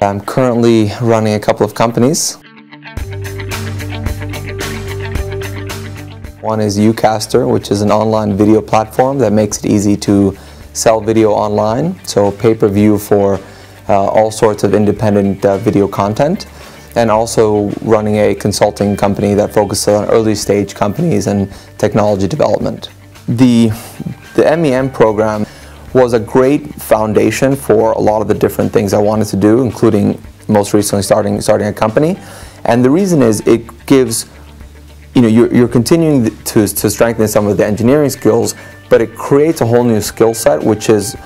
I'm currently running a couple of companies. One is Youcastr, which is an online video platform that makes it easy to sell video online, so pay-per-view for uh, all sorts of independent uh, video content, and also running a consulting company that focuses on early stage companies and technology development. The, the MEM program was a great foundation for a lot of the different things I wanted to do, including most recently starting, starting a company. And the reason is it gives, you know, you're, you're continuing to, to strengthen some of the engineering skills, but it creates a whole new skill set, which is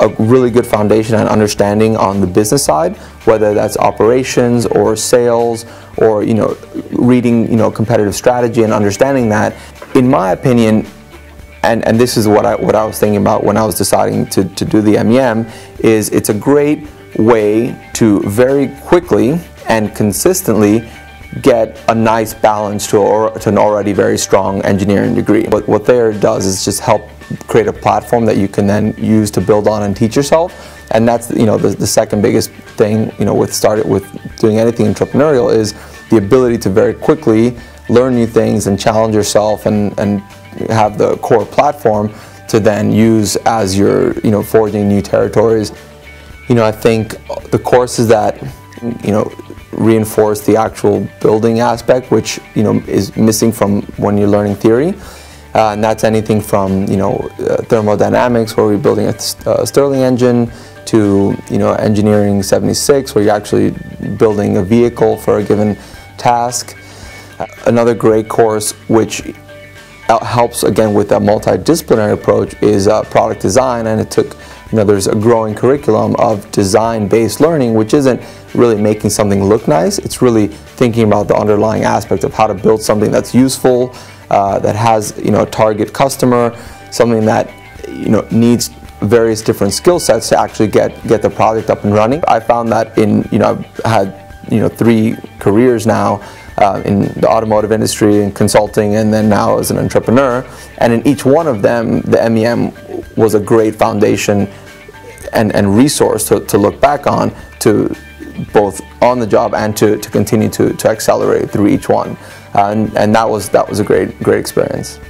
a really good foundation and understanding on the business side, whether that's operations or sales or you know reading you know competitive strategy and understanding that. In my opinion, and, and this is what I, what I was thinking about when I was deciding to, to do the MEM, is it's a great way to very quickly and consistently get a nice balance to, a, to an already very strong engineering degree. What, what Thayer does is just help create a platform that you can then use to build on and teach yourself. And that's you know the, the second biggest thing you know with started with doing anything entrepreneurial is the ability to very quickly learn new things and challenge yourself and, and have the core platform to then use as you're you know forging new territories. You know I think the courses that you know reinforce the actual building aspect, which you know is missing from when you're learning theory. Uh, and that's anything from you know uh, thermodynamics, where we're building a uh, Stirling engine, to you know engineering 76, where you're actually building a vehicle for a given task. Another great course, which helps again with a multidisciplinary approach, is uh, product design, and it took you know there's a growing curriculum of design-based learning, which isn't really making something look nice. It's really thinking about the underlying aspect of how to build something that's useful, uh, that has you know a target customer, something that you know needs various different skill sets to actually get get the project up and running. I found that in you know I've had you know three careers now uh, in the automotive industry and consulting and then now as an entrepreneur and in each one of them the MEM was a great foundation and, and resource to, to look back on to both on the job and to, to continue to, to accelerate through each one uh, and, and that was that was a great great experience.